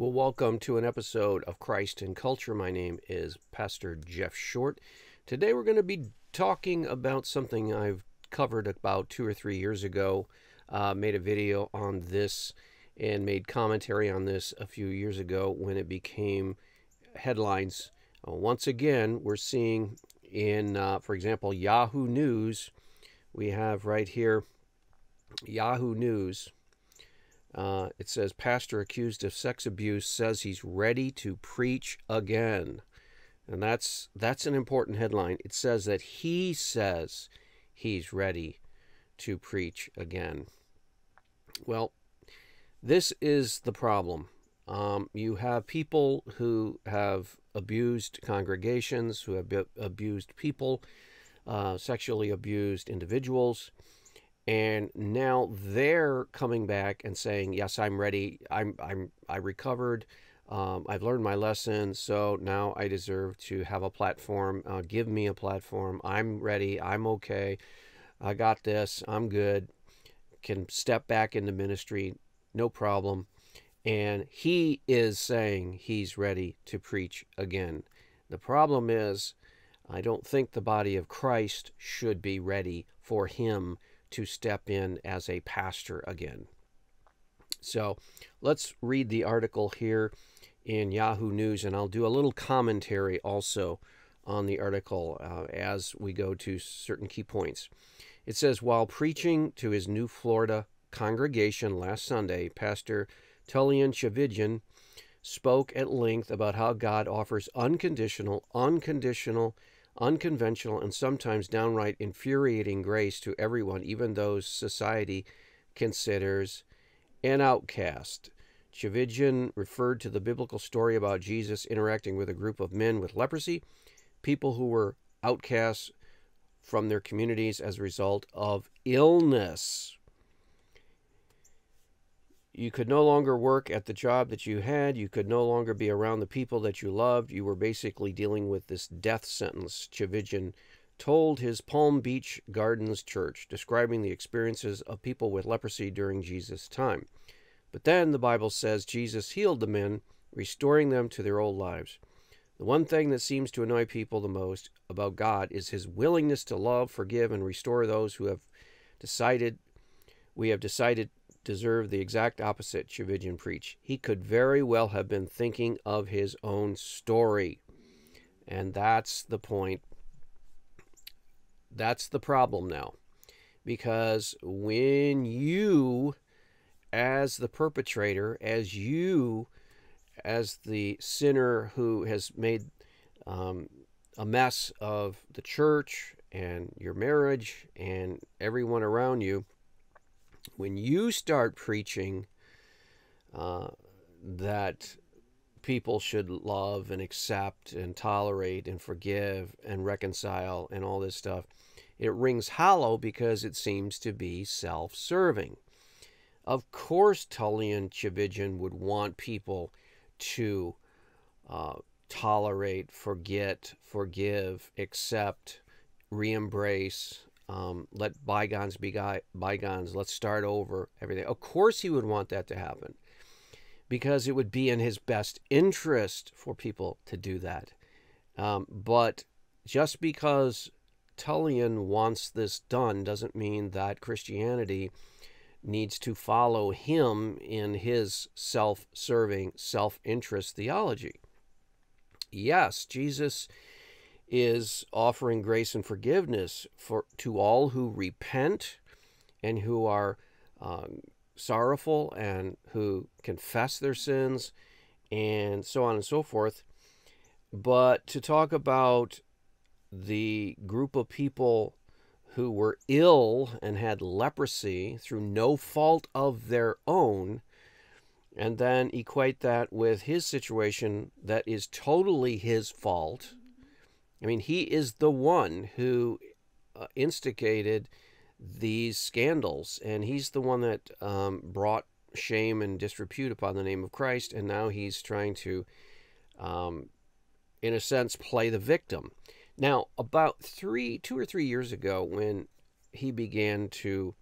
Well, welcome to an episode of Christ and Culture. My name is Pastor Jeff Short. Today we're going to be talking about something I've covered about two or three years ago. Uh, made a video on this and made commentary on this a few years ago when it became headlines. Uh, once again, we're seeing in, uh, for example, Yahoo News, we have right here Yahoo News uh, it says, Pastor accused of sex abuse says he's ready to preach again. And that's that's an important headline. It says that he says he's ready to preach again. Well, this is the problem. Um, you have people who have abused congregations, who have abused people, uh, sexually abused individuals, and now they're coming back and saying, "Yes, I'm ready. I'm I'm I recovered. Um, I've learned my lesson. So now I deserve to have a platform. Uh, give me a platform. I'm ready. I'm okay. I got this. I'm good. Can step back into ministry. No problem." And he is saying he's ready to preach again. The problem is, I don't think the body of Christ should be ready for him to step in as a pastor again. So let's read the article here in Yahoo News, and I'll do a little commentary also on the article uh, as we go to certain key points. It says While preaching to his new Florida congregation last Sunday, Pastor Tullian Tchividjian spoke at length about how God offers unconditional, unconditional, unconventional, and sometimes downright infuriating grace to everyone, even those society considers an outcast. Tchividjian referred to the biblical story about Jesus interacting with a group of men with leprosy, people who were outcasts from their communities as a result of illness. You could no longer work at the job that you had. You could no longer be around the people that you loved. You were basically dealing with this death sentence, Tchividjian told his Palm Beach Gardens church, describing the experiences of people with leprosy during Jesus' time. But then the Bible says Jesus healed the men, restoring them to their old lives. The one thing that seems to annoy people the most about God is his willingness to love, forgive, and restore those who have decided we have decided deserve the exact opposite Tchividjian preach. He could very well have been thinking of his own story. And that's the point. That's the problem now. Because when you, as the perpetrator, as you, as the sinner who has made um, a mess of the church and your marriage and everyone around you, when you start preaching uh, that people should love and accept and tolerate and forgive and reconcile and all this stuff, it rings hollow because it seems to be self serving. Of course, Tullian Tchividjian would want people to uh, tolerate, forget, forgive, accept, re embrace, um, let bygones be bygones. Let's start over everything. Of course, he would want that to happen because it would be in his best interest for people to do that. Um, but just because Tullian wants this done doesn't mean that Christianity needs to follow him in his self serving, self interest theology. Yes, Jesus is offering grace and forgiveness for to all who repent and who are um, sorrowful and who confess their sins and so on and so forth. But to talk about the group of people who were ill and had leprosy through no fault of their own, and then equate that with his situation that is totally his fault I mean, he is the one who uh, instigated these scandals, and he's the one that um, brought shame and disrepute upon the name of Christ, and now he's trying to, um, in a sense, play the victim. Now, about three, two or three years ago, when he began to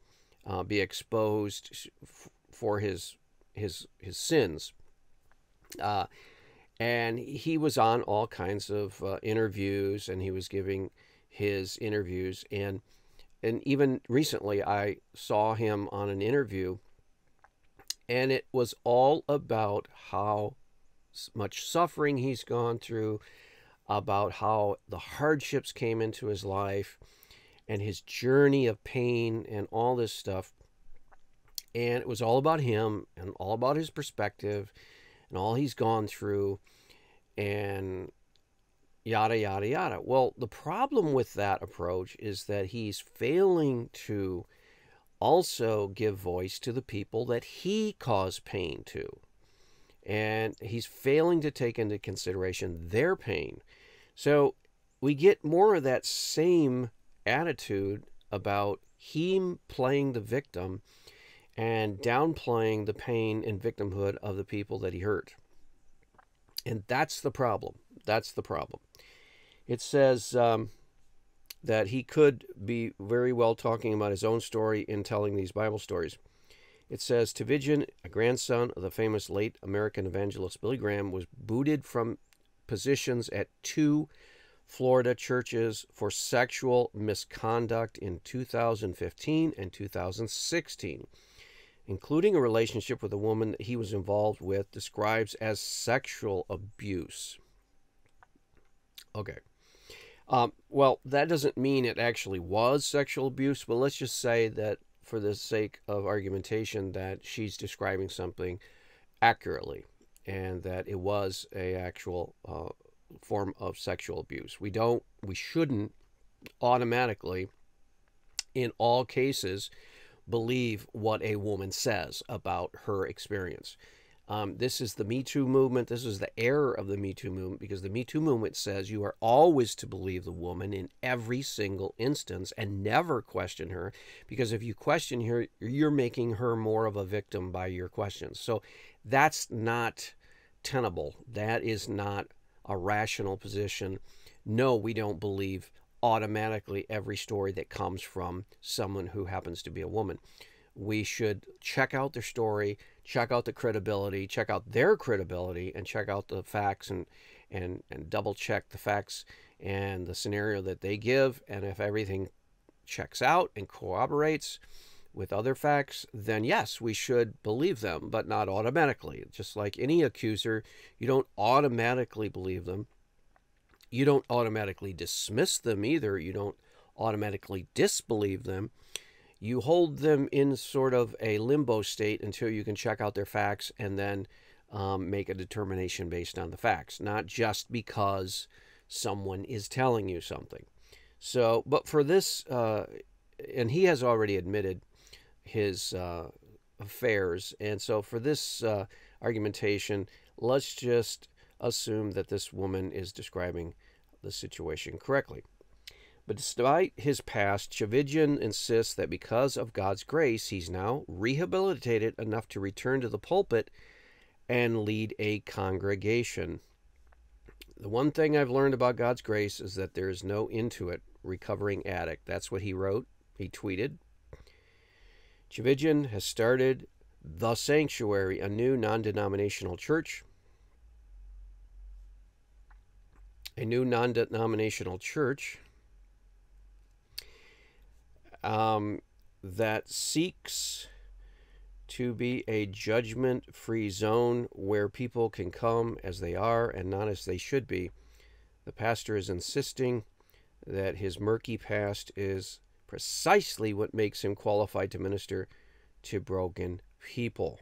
uh, be exposed for his his his sins, Uh, and he was on all kinds of uh, interviews and he was giving his interviews. And and even recently I saw him on an interview and it was all about how much suffering he's gone through about how the hardships came into his life and his journey of pain and all this stuff. And it was all about him and all about his perspective and all he's gone through and yada, yada, yada. Well, the problem with that approach is that he's failing to also give voice to the people that he caused pain to. And he's failing to take into consideration their pain. So we get more of that same attitude about him playing the victim and downplaying the pain and victimhood of the people that he hurt. And that's the problem. That's the problem. It says um, that he could be very well talking about his own story in telling these Bible stories. It says Tchividjian, a grandson of the famous late American evangelist Billy Graham, was booted from positions at two Florida churches for sexual misconduct in 2015 and 2016 including a relationship with a woman that he was involved with, describes as sexual abuse. Okay. Um, well, that doesn't mean it actually was sexual abuse, but let's just say that for the sake of argumentation that she's describing something accurately and that it was a actual uh, form of sexual abuse. We don't, we shouldn't automatically, in all cases, believe what a woman says about her experience. Um, this is the Me Too movement. This is the error of the Me Too movement because the Me Too movement says you are always to believe the woman in every single instance and never question her because if you question her, you're making her more of a victim by your questions. So that's not tenable. That is not a rational position. No, we don't believe automatically every story that comes from someone who happens to be a woman. We should check out their story, check out the credibility, check out their credibility, and check out the facts and, and, and double check the facts and the scenario that they give. And if everything checks out and corroborates with other facts, then yes, we should believe them, but not automatically. Just like any accuser, you don't automatically believe them you don't automatically dismiss them either. You don't automatically disbelieve them. You hold them in sort of a limbo state until you can check out their facts and then um, make a determination based on the facts, not just because someone is telling you something. So, but for this, uh, and he has already admitted his uh, affairs, and so for this uh, argumentation, let's just assume that this woman is describing the situation correctly. But despite his past, Tchividjian insists that because of God's grace, he's now rehabilitated enough to return to the pulpit and lead a congregation. The one thing I've learned about God's grace is that there is no into it recovering addict. That's what he wrote. He tweeted. Tchividjian has started The Sanctuary, a new non denominational church a new non denominational church um, that seeks to be a judgment free zone where people can come as they are and not as they should be. The pastor is insisting that his murky past is precisely what makes him qualified to minister to broken people.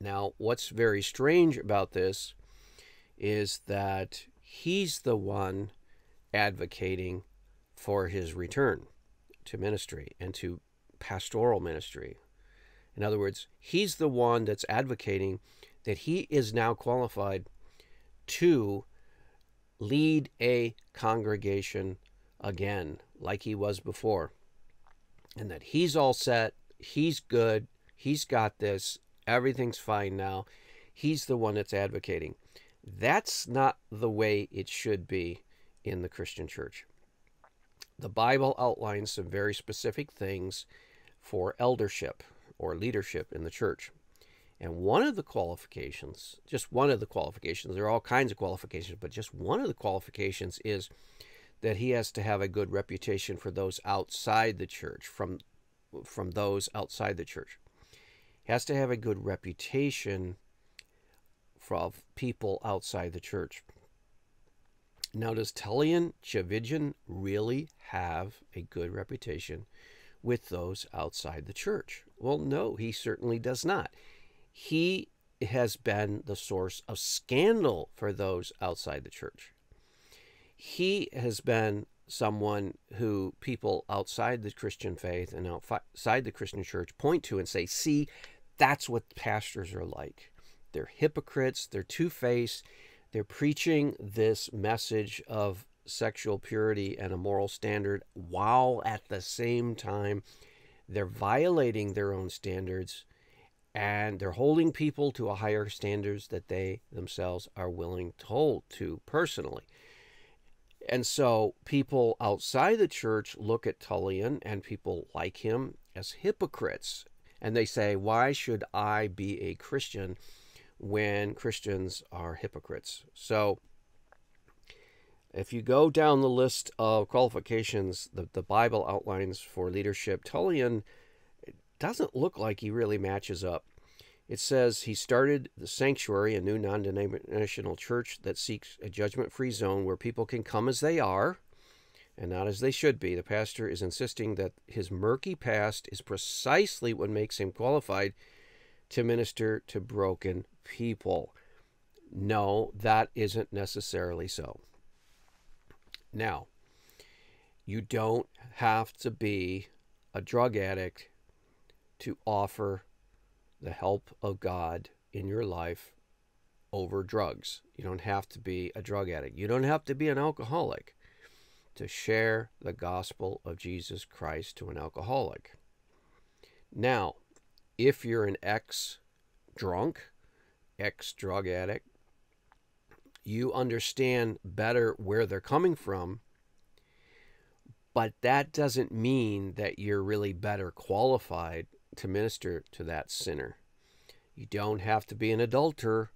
Now, what's very strange about this is that he's the one advocating for his return to ministry and to pastoral ministry. In other words, he's the one that's advocating that he is now qualified to lead a congregation again, like he was before. And that he's all set, he's good, he's got this, everything's fine now. He's the one that's advocating. That's not the way it should be in the Christian church. The Bible outlines some very specific things for eldership or leadership in the church. And one of the qualifications, just one of the qualifications, there are all kinds of qualifications, but just one of the qualifications is that he has to have a good reputation for those outside the church, from from those outside the church. He has to have a good reputation from people outside the church. Now, does Tullian Tchividjian really have a good reputation with those outside the church? Well, no, he certainly does not. He has been the source of scandal for those outside the church. He has been someone who people outside the Christian faith and outside the Christian church point to and say, see, that's what pastors are like. They're hypocrites, they're two faced, they're preaching this message of sexual purity and a moral standard while at the same time they're violating their own standards and they're holding people to a higher standards that they themselves are willing to hold to personally. And so people outside the church look at Tullian and people like him as hypocrites. And they say, why should I be a Christian when Christians are hypocrites? So if you go down the list of qualifications the, the Bible outlines for leadership, Tullian doesn't look like he really matches up. It says he started the sanctuary, a new non denominational church that seeks a judgment free zone where people can come as they are and not as they should be. The pastor is insisting that his murky past is precisely what makes him qualified to minister to broken people. No, that isn't necessarily so. Now, you don't have to be a drug addict to offer the help of God in your life over drugs. You don't have to be a drug addict. You don't have to be an alcoholic to share the gospel of Jesus Christ to an alcoholic. Now, if you're an ex drunk, ex drug addict, you understand better where they're coming from, but that doesn't mean that you're really better qualified to minister to that sinner. You don't have to be an adulterer,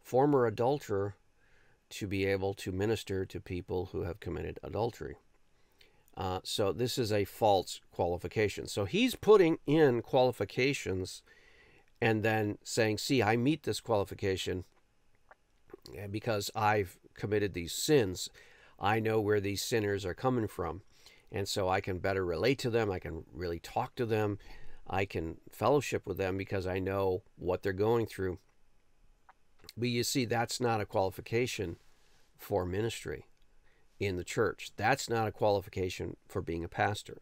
former adulterer, to be able to minister to people who have committed adultery. Uh, so this is a false qualification. So he's putting in qualifications and then saying, see, I meet this qualification because I've committed these sins. I know where these sinners are coming from. And so I can better relate to them. I can really talk to them. I can fellowship with them because I know what they're going through. But you see, that's not a qualification for ministry in the church. That's not a qualification for being a pastor.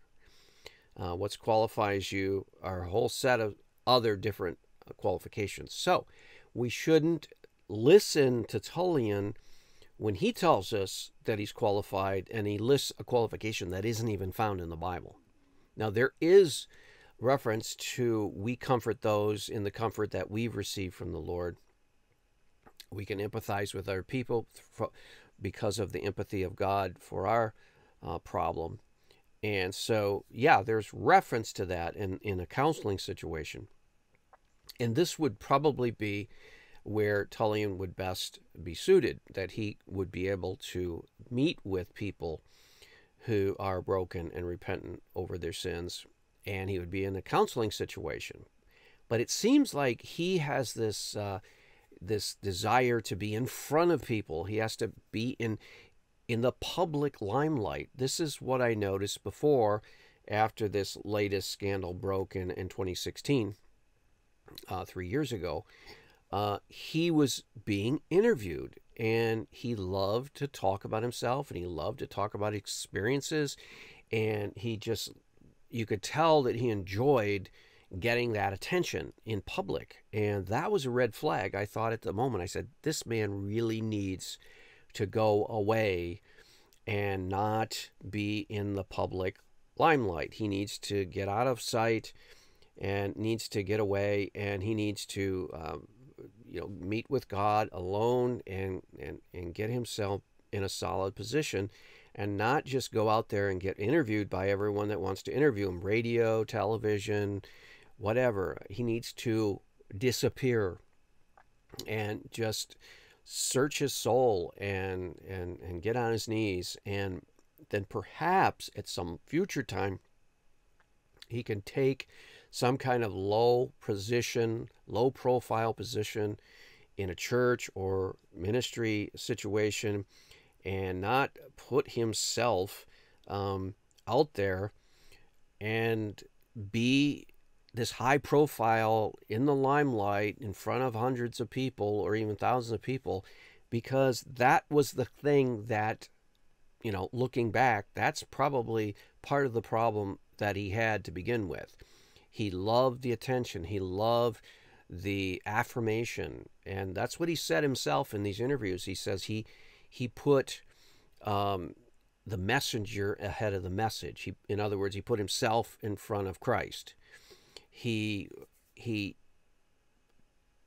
Uh, what qualifies you are a whole set of other different uh, qualifications. So we shouldn't listen to Tullian when he tells us that he's qualified and he lists a qualification that isn't even found in the Bible. Now, there is reference to we comfort those in the comfort that we've received from the Lord. We can empathize with other people because of the empathy of God for our uh, problem. And so, yeah, there's reference to that in, in a counseling situation. And this would probably be where Tullian would best be suited, that he would be able to meet with people who are broken and repentant over their sins and he would be in a counseling situation. But it seems like he has this uh, this desire to be in front of people. He has to be in in the public limelight. This is what I noticed before, after this latest scandal broke in in 2016, uh, three years ago. Uh, he was being interviewed and he loved to talk about himself and he loved to talk about experiences and he just you could tell that he enjoyed getting that attention in public. And that was a red flag. I thought at the moment, I said, this man really needs to go away and not be in the public limelight. He needs to get out of sight and needs to get away and he needs to um, you know meet with God alone and, and and get himself in a solid position and not just go out there and get interviewed by everyone that wants to interview him radio, television, whatever. He needs to disappear and just search his soul and and and get on his knees and then perhaps at some future time he can take some kind of low position, low profile position in a church or ministry situation and not put himself um, out there and be this high profile in the limelight in front of hundreds of people or even thousands of people because that was the thing that you know looking back that's probably part of the problem that he had to begin with. He loved the attention. He loved the affirmation. And that's what he said himself in these interviews. He says he he put um, the messenger ahead of the message. He, in other words he put himself in front of christ he he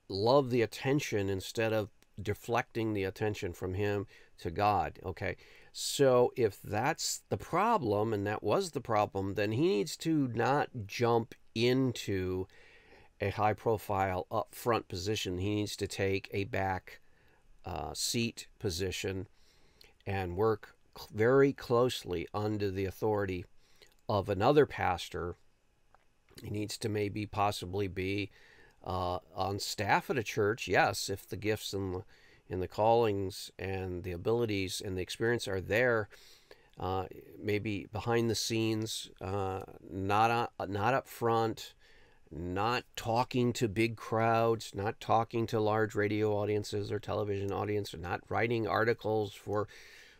loved the attention instead of deflecting the attention from him to God. Okay. So if that's the problem and that was the problem, then he needs to not jump into a high profile up front position. He needs to take a back uh, seat position and work very closely under the authority of another pastor he needs to maybe possibly be uh, on staff at a church. Yes, if the gifts and the, and the callings and the abilities and the experience are there. Uh, maybe behind the scenes, uh, not uh, not up front, not talking to big crowds, not talking to large radio audiences or television audiences, not writing articles for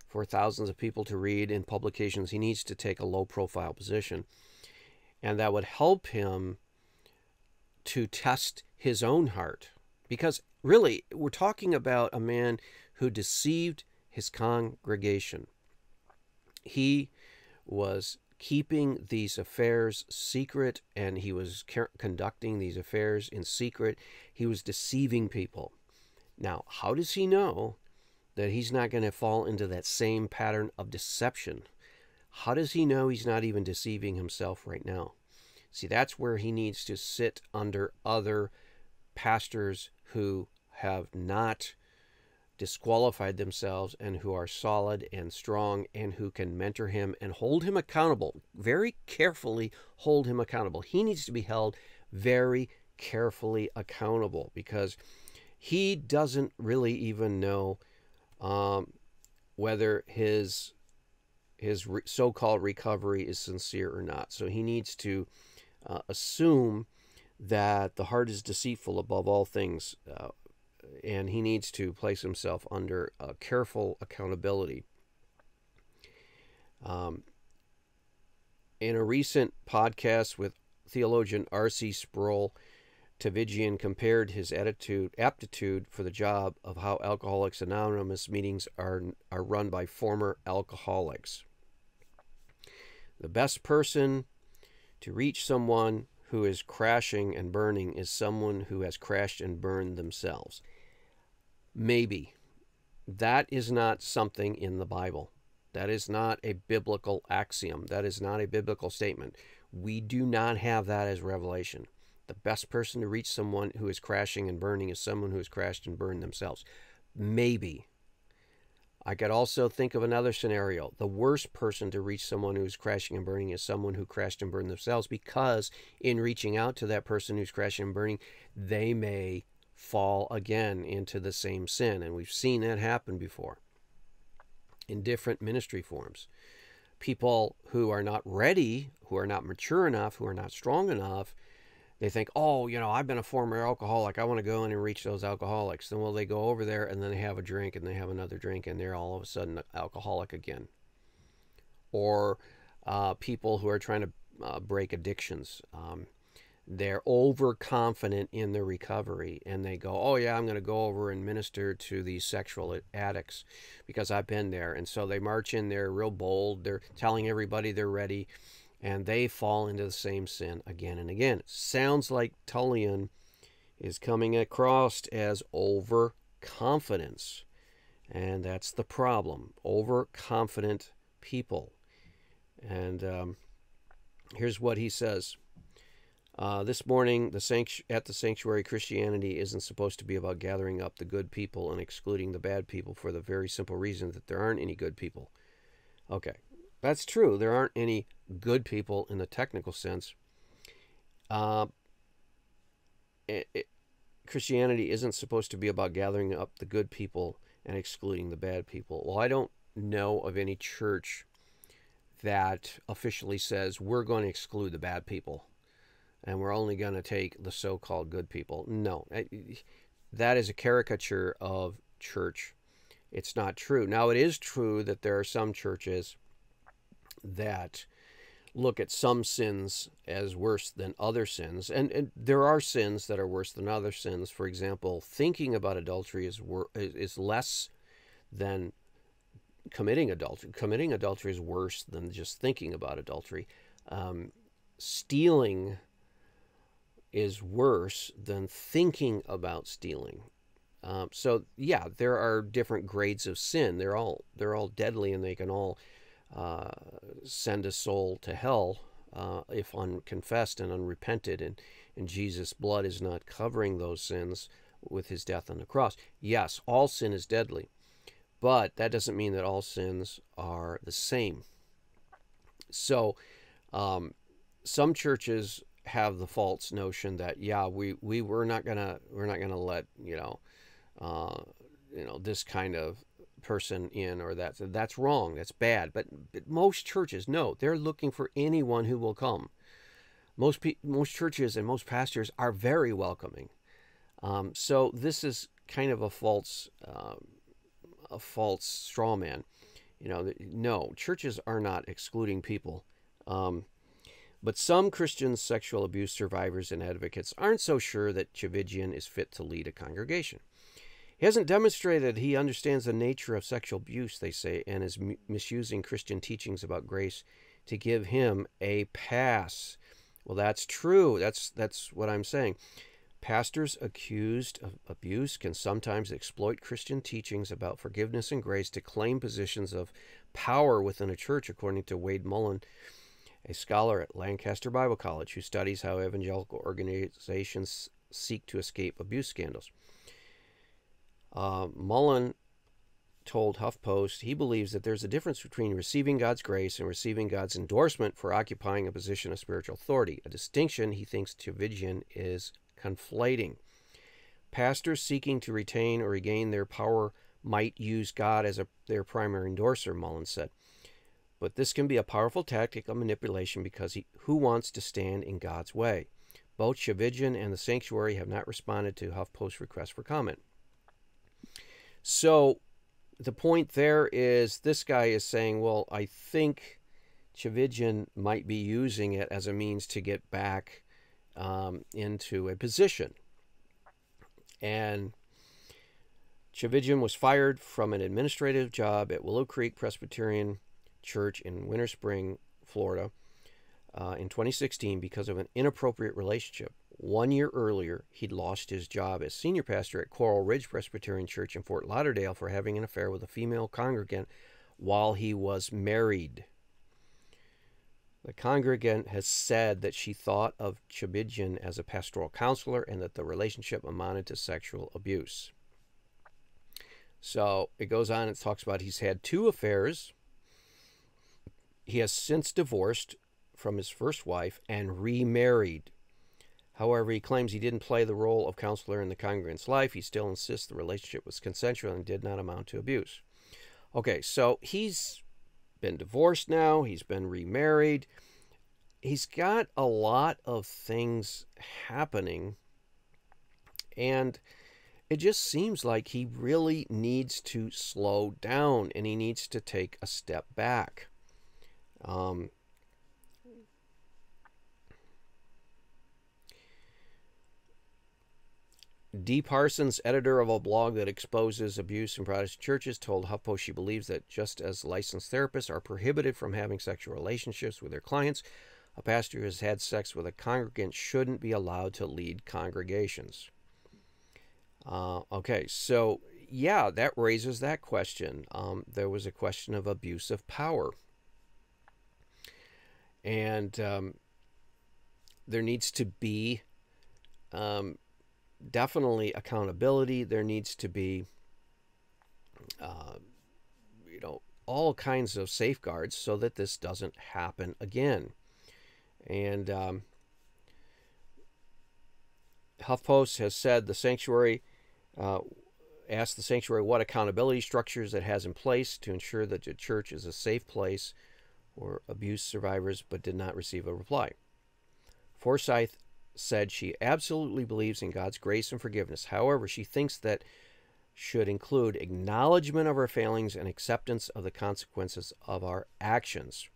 for thousands of people to read in publications. He needs to take a low profile position and that would help him to test his own heart. Because really, we're talking about a man who deceived his congregation. He was keeping these affairs secret and he was conducting these affairs in secret. He was deceiving people. Now, how does he know that he's not going to fall into that same pattern of deception? How does he know he's not even deceiving himself right now? See, that's where he needs to sit under other pastors who have not disqualified themselves and who are solid and strong and who can mentor him and hold him accountable. Very carefully hold him accountable. He needs to be held very carefully accountable because he doesn't really even know um, whether his his re- so-called recovery is sincere or not. So he needs to uh, assume that the heart is deceitful above all things, uh, and he needs to place himself under careful accountability. Um, in a recent podcast with theologian R.C. Sproul, Tchividjian compared his attitude, aptitude for the job of how Alcoholics Anonymous meetings are, are run by former alcoholics. The best person to reach someone who is crashing and burning is someone who has crashed and burned themselves. Maybe. That is not something in the Bible. That is not a biblical axiom. That is not a biblical statement. We do not have that as revelation. The best person to reach someone who is crashing and burning is someone who has crashed and burned themselves. Maybe. I could also think of another scenario. The worst person to reach someone who's crashing and burning is someone who crashed and burned themselves because in reaching out to that person who's crashing and burning, they may fall again into the same sin. And we've seen that happen before in different ministry forms. People who are not ready, who are not mature enough, who are not strong enough, they think, oh, you know, I've been a former alcoholic. I want to go in and reach those alcoholics. Then, well, they go over there and then they have a drink and they have another drink and they're all of a sudden alcoholic again. Or uh, people who are trying to uh, break addictions. Um, they're overconfident in their recovery and they go, oh, yeah, I'm going to go over and minister to these sexual addicts because I've been there. And so they march in there real bold. They're telling everybody they're ready and they fall into the same sin again and again. Sounds like Tullian is coming across as overconfidence, and that's the problem overconfident people. And um, here's what he says Uh, this morning, the at the sanctuary, Christianity isn't supposed to be about gathering up the good people and excluding the bad people for the very simple reason that there aren't any good people. Okay, that's true. There aren't any good people in the technical sense. Uh, it, it, Christianity isn't supposed to be about gathering up the good people and excluding the bad people. Well, I don't know of any church that officially says we're going to exclude the bad people and we're only going to take the so called good people. No, that is a caricature of church. It's not true. Now, it is true that there are some churches that look at some sins as worse than other sins. And, and there are sins that are worse than other sins. For example, thinking about adultery is, is less than committing adultery. Committing adultery is worse than just thinking about adultery. Um, stealing is worse than thinking about stealing. Um, so yeah, there are different grades of sin. They're all they're all deadly, and they can all uh, send a soul to hell uh, if unconfessed and unrepented, and, and Jesus' blood is not covering those sins with his death on the cross. Yes, all sin is deadly, but that doesn't mean that all sins are the same. So, um, some churches have the false notion that yeah, we we we're not gonna we're not gonna let you know, uh, you know this kind of person in or that that's wrong that's bad. But, but most churches no they're looking for anyone who will come. Most pe- most churches and most pastors are very welcoming. Um, so this is kind of a false uh, a false straw man you know no churches are not excluding people. Um, but some Christian sexual abuse survivors and advocates aren't so sure that Tchividjian is fit to lead a congregation. He hasn't demonstrated he understands the nature of sexual abuse, they say, and is misusing Christian teachings about grace to give him a pass. Well, that's true. That's that's what I'm saying. Pastors accused of abuse can sometimes exploit Christian teachings about forgiveness and grace to claim positions of power within a church, according to Wade Mullen, a scholar at Lancaster Bible College who studies how evangelical organizations seek to escape abuse scandals. Uh, Mullen told HuffPost he believes that there's a difference between receiving God's grace and receiving God's endorsement for occupying a position of spiritual authority, a distinction he thinks Tchividjian is conflating. Pastors seeking to retain or regain their power might use God as a, their primary endorser, Mullen said. But this can be a powerful tactic of manipulation because he, who wants to stand in God's way? Both Tchividjian and the sanctuary have not responded to HuffPost's request for comment. So the point there is this guy is saying, well, I think Tchividjian might be using it as a means to get back um, into a position. And Tchividjian was fired from an administrative job at Willow Creek Presbyterian Church in Winter Spring, Florida, uh, in 2016 because of an inappropriate relationship. One year earlier, he'd lost his job as senior pastor at Coral Ridge Presbyterian Church in Fort Lauderdale for having an affair with a female congregant while he was married. The congregant has said that she thought of Tchividjian as a pastoral counselor and that the relationship amounted to sexual abuse. So it goes on and talks about he's had two affairs. He has since divorced from his first wife and remarried. However, he claims he didn't play the role of counselor in the congregant's life. He still insists the relationship was consensual and did not amount to abuse. Okay, so he's been divorced now, he's been remarried. He's got a lot of things happening, and it just seems like he really needs to slow down and he needs to take a step back. Um, Dee Parsons, editor of a blog that exposes abuse in Protestant churches, told HuffPost she believes that just as licensed therapists are prohibited from having sexual relationships with their clients, a pastor who has had sex with a congregant shouldn't be allowed to lead congregations. Uh, okay, so yeah, that raises that question. Um, there was a question of abuse of power. And um, there needs to be um, definitely accountability. There needs to be, uh, you know, all kinds of safeguards so that this doesn't happen again. And um, HuffPost has said the sanctuary uh, asked the sanctuary what accountability structures it has in place to ensure that the church is a safe place for abuse survivors, but did not receive a reply. Forsyth said she absolutely believes in God's grace and forgiveness. However, she thinks that should include acknowledgement of our failings and acceptance of the consequences of our actions.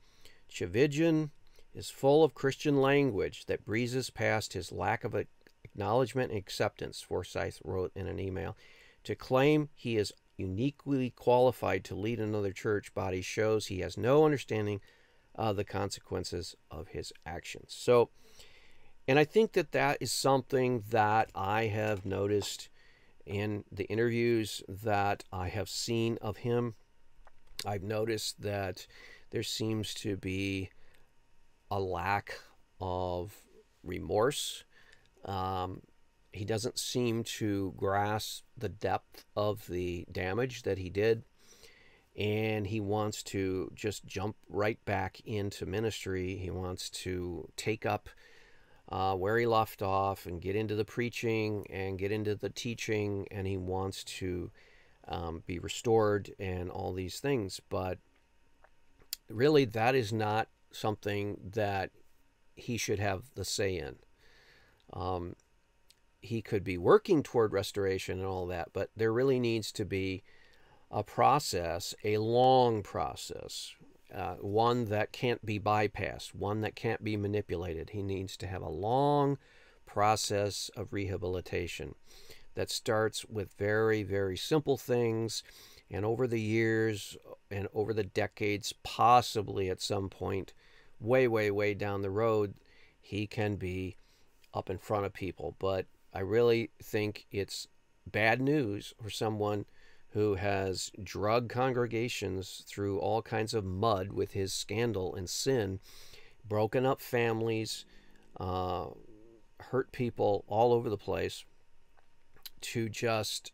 Tchividjian is full of Christian language that breezes past his lack of acknowledgement and acceptance, Forsyth wrote in an email. To claim he is uniquely qualified to lead another church body shows he has no understanding of the consequences of his actions. So, and I think that that is something that I have noticed in the interviews that I have seen of him. I've noticed that there seems to be a lack of remorse. Um, he doesn't seem to grasp the depth of the damage that he did. And he wants to just jump right back into ministry. He wants to take up uh, where he left off and get into the preaching and get into the teaching, and he wants to um, be restored and all these things. But really, that is not something that he should have the say in. Um, he could be working toward restoration and all that, but there really needs to be a process, a long process, uh, one that can't be bypassed, one that can't be manipulated. He needs to have a long process of rehabilitation that starts with very, very simple things. And over the years and over the decades, possibly at some point, way, way, way down the road, he can be up in front of people. But I really think it's bad news for someone who has drug congregations through all kinds of mud with his scandal and sin, broken up families, uh, hurt people all over the place, to just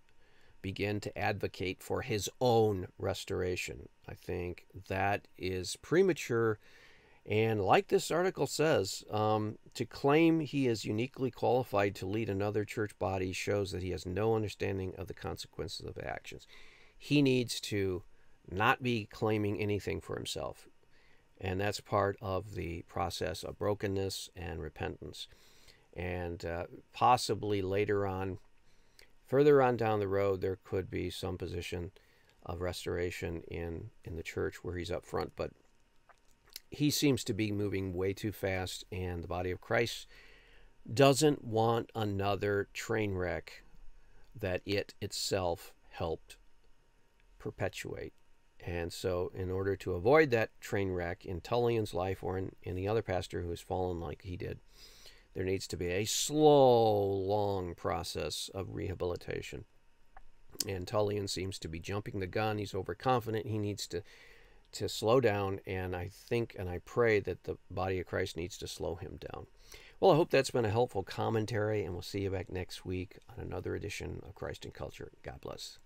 begin to advocate for his own restoration. I think that is premature. And like this article says, um, to claim he is uniquely qualified to lead another church body shows that he has no understanding of the consequences of actions. He needs to not be claiming anything for himself. And that's part of the process of brokenness and repentance. And uh, possibly later on, further on down the road, there could be some position of restoration in, in the church where he's up front. But he seems to be moving way too fast, and the body of Christ doesn't want another train wreck that it itself helped perpetuate. And so, in order to avoid that train wreck in Tullian's life or in any other pastor who has fallen like he did, there needs to be a slow, long process of rehabilitation. And Tullian seems to be jumping the gun. He's overconfident. He needs to to slow down, and I think and I pray that the body of Christ needs to slow him down. Well, I hope that's been a helpful commentary, and we'll see you back next week on another edition of Christ and Culture. God bless.